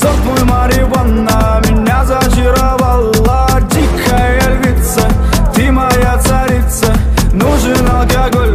Сок мой марихуана меня зачаровала Дикая львица, ты моя царица Нужен алкоголь.